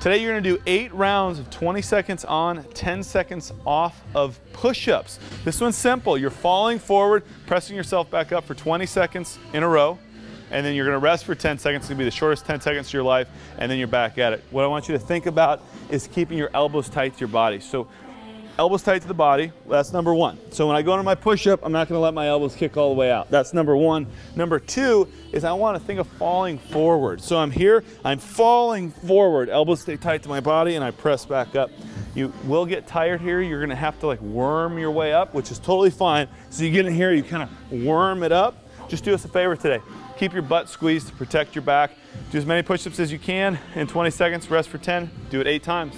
Today you're gonna do eight rounds of 20 seconds on, 10 seconds off of push-ups. This one's simple. You're falling forward, pressing yourself back up for 20 seconds in a row, and then you're gonna rest for 10 seconds. It's gonna be the shortest 10 seconds of your life, and then you're back at it. What I want you to think about is keeping your elbows tight to your body. So elbows tight to the body, that's number one. So when I go into my push-up, I'm not gonna let my elbows kick all the way out. That's number one. Number two is I wanna think of falling forward. So I'm here, I'm falling forward, elbows stay tight to my body, and I press back up. You will get tired here. You're gonna have to like worm your way up, which is totally fine. So you get in here, you kind of worm it up. Just do us a favor today. Keep your butt squeezed to protect your back. Do as many push-ups as you can in 20 seconds, rest for 10, do it eight times.